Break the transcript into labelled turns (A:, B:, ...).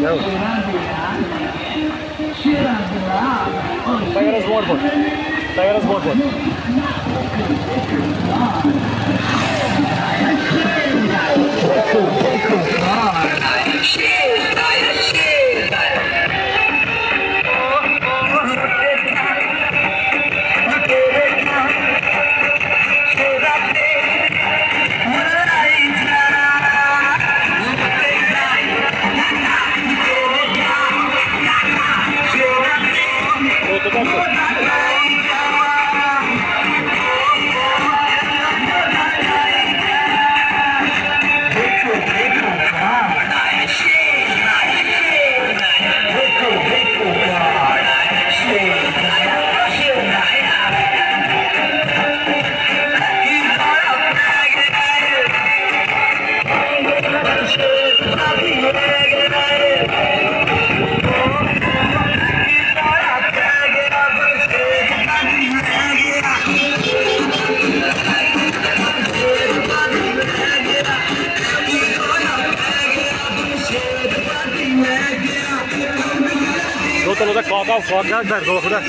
A: No. Tagaras board board. Tagaras board board. Kalau tak kau kau kau kau dah kau dah.